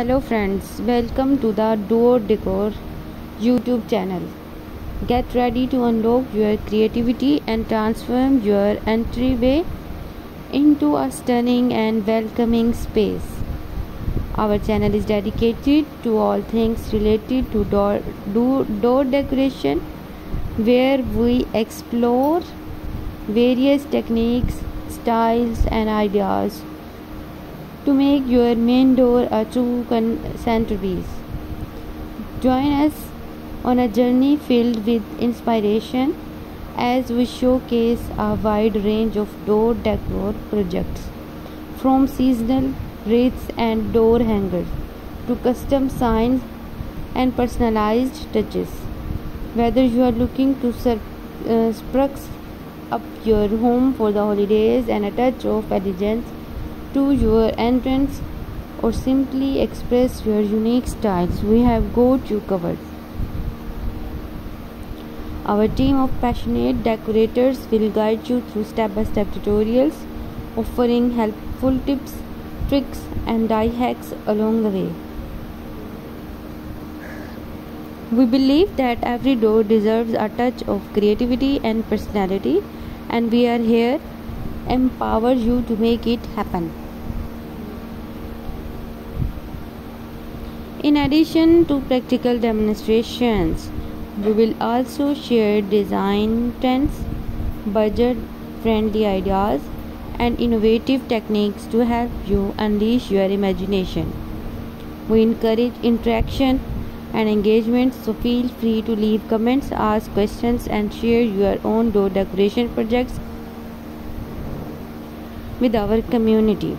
Hello friends, welcome to the Door Decor YouTube channel. Get ready to unlock your creativity and transform your entryway into a stunning and welcoming space. Our channel is dedicated to all things related to door, door, door decoration where we explore various techniques, styles and ideas to make your main door a true centerpiece. Join us on a journey filled with inspiration as we showcase a wide range of door decor projects from seasonal wreaths and door hangers to custom signs and personalized touches. Whether you are looking to uh, spruce up your home for the holidays and a touch of elegance to your entrance or simply express your unique styles, we have got you covered. Our team of passionate decorators will guide you through step by step tutorials, offering helpful tips, tricks, and DIY hacks along the way. We believe that every door deserves a touch of creativity and personality, and we are here empower you to make it happen. In addition to practical demonstrations, we will also share design trends, budget friendly ideas, and innovative techniques to help you unleash your imagination. We encourage interaction and engagement, so feel free to leave comments, ask questions, and share your own door decoration projects with our community.